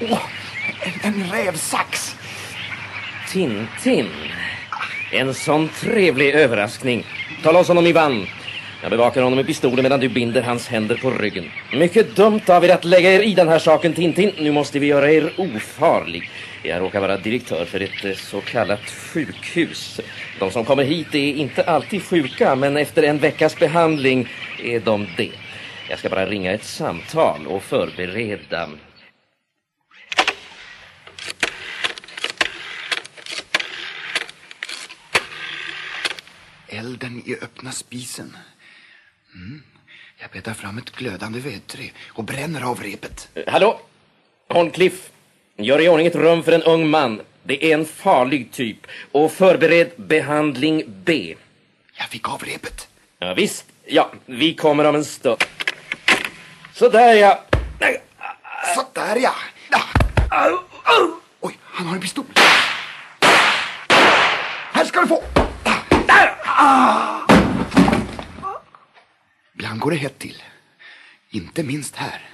Åh, en, en rävsax! Tintin. En sån trevlig överraskning. Ta loss honom Ivan. Jag bevakar honom med pistolen medan du binder hans händer på ryggen. Mycket dumt av er att lägga er i den här saken, Tintin. Nu måste vi göra er ofarlig. Jag råkar vara direktör för ett eh, så kallat sjukhus. De som kommer hit är inte alltid sjuka, men efter en veckas behandling är de det. Jag ska bara ringa ett samtal och förbereda. Elden i öppna spisen. Mm. Jag bäddar fram ett glödande vedträ och bränner av repet. Hallå? Horncliffe. Gör i ordning ett rum för en ung man. Det är en farlig typ. Och förbered behandling B. Jag fick av repet. Ja, visst. Ja, vi kommer om en stund. Så där ja. Nej, Så där ja! ja. Oj, han har en pistol. Här ska du få! Ibland går det hett till. Inte minst här.